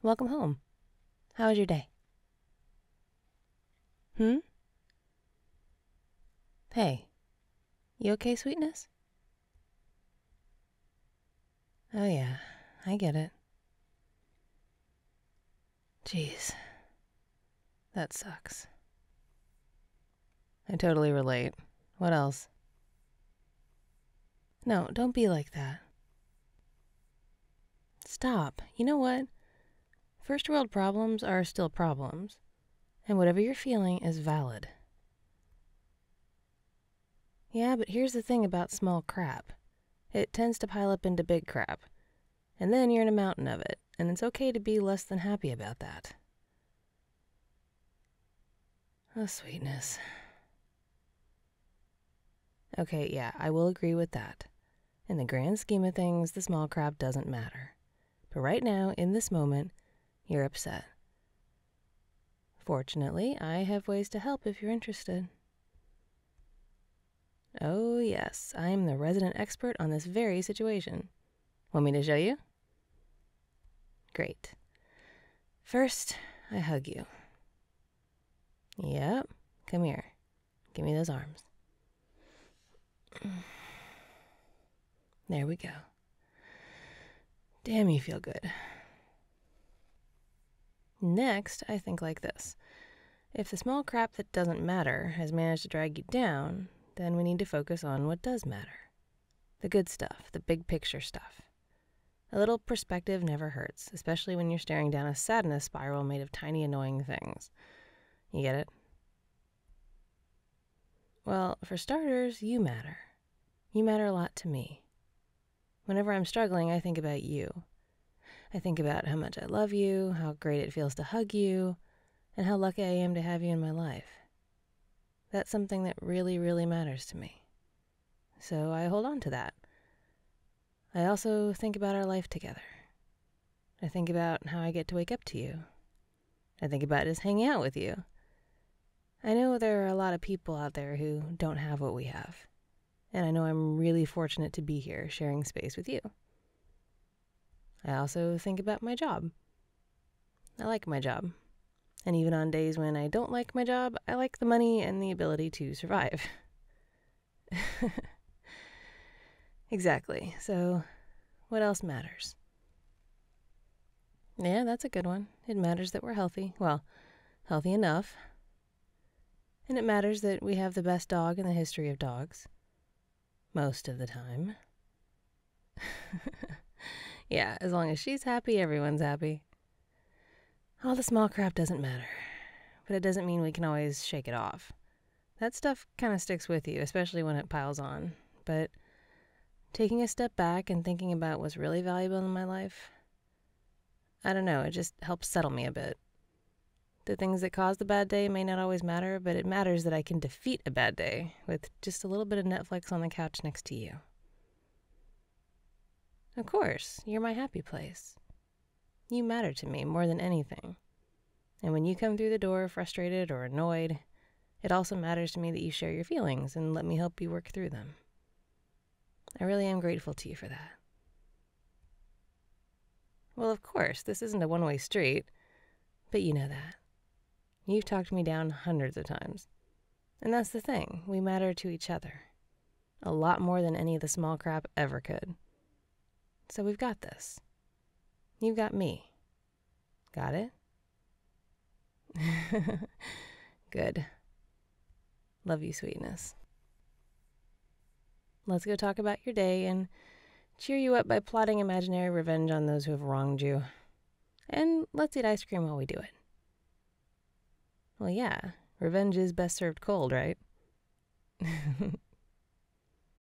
Welcome home. How was your day? Hmm? Hey, you okay, sweetness? Oh, yeah, I get it. Jeez, that sucks. I totally relate. What else? No, don't be like that. Stop. You know what? First world problems are still problems, and whatever you're feeling is valid. Yeah, but here's the thing about small crap it tends to pile up into big crap, and then you're in a mountain of it, and it's okay to be less than happy about that. Oh, sweetness. Okay, yeah, I will agree with that. In the grand scheme of things, the small crap doesn't matter. But right now, in this moment, you're upset. Fortunately, I have ways to help if you're interested. Oh, yes, I am the resident expert on this very situation. Want me to show you? Great. First, I hug you. Yep, come here. Give me those arms. There we go. Damn, you feel good. Next, I think like this. If the small crap that doesn't matter has managed to drag you down, then we need to focus on what does matter the good stuff, the big picture stuff. A little perspective never hurts, especially when you're staring down a sadness spiral made of tiny annoying things. You get it? Well, for starters, you matter. You matter a lot to me. Whenever I'm struggling, I think about you. I think about how much I love you, how great it feels to hug you, and how lucky I am to have you in my life. That's something that really, really matters to me. So I hold on to that. I also think about our life together. I think about how I get to wake up to you. I think about just hanging out with you. I know there are a lot of people out there who don't have what we have, and I know I'm really fortunate to be here sharing space with you. I also think about my job. I like my job. And even on days when I don't like my job, I like the money and the ability to survive. exactly. So, what else matters? Yeah, that's a good one. It matters that we're healthy. Well, healthy enough. And it matters that we have the best dog in the history of dogs. Most of the time. yeah, as long as she's happy, everyone's happy. All the small crap doesn't matter, but it doesn't mean we can always shake it off. That stuff kind of sticks with you, especially when it piles on. But taking a step back and thinking about what's really valuable in my life, I don't know, it just helps settle me a bit. The things that cause the bad day may not always matter, but it matters that I can defeat a bad day with just a little bit of Netflix on the couch next to you. Of course, you're my happy place. You matter to me more than anything. And when you come through the door frustrated or annoyed, it also matters to me that you share your feelings and let me help you work through them. I really am grateful to you for that. Well, of course, this isn't a one way street, but you know that. You've talked me down hundreds of times. And that's the thing, we matter to each other. A lot more than any of the small crap ever could. So we've got this. You've got me. Got it? Good. Love you, sweetness. Let's go talk about your day and cheer you up by plotting imaginary revenge on those who have wronged you. And let's eat ice cream while we do it. Well, yeah, revenge is best served cold, right?